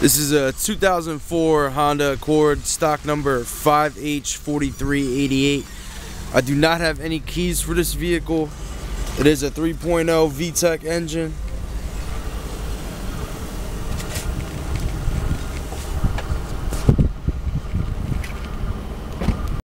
This is a 2004 Honda Accord, stock number 5H4388. I do not have any keys for this vehicle. It is a 3.0 VTEC engine.